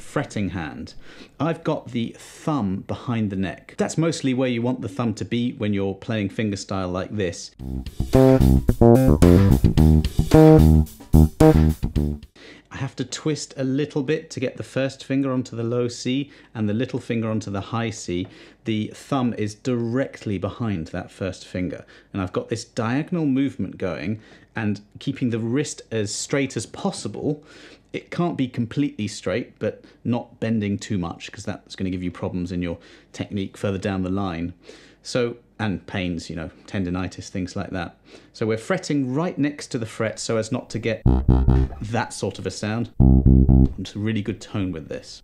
fretting hand, I've got the thumb behind the neck. That's mostly where you want the thumb to be when you're playing fingerstyle like this. I have to twist a little bit to get the first finger onto the low C and the little finger onto the high C. The thumb is directly behind that first finger. And I've got this diagonal movement going and keeping the wrist as straight as possible. It can't be completely straight, but not bending too much because that's going to give you problems in your technique further down the line. So, and pains, you know, tendonitis, things like that. So we're fretting right next to the fret so as not to get that sort of a sound. It's a really good tone with this.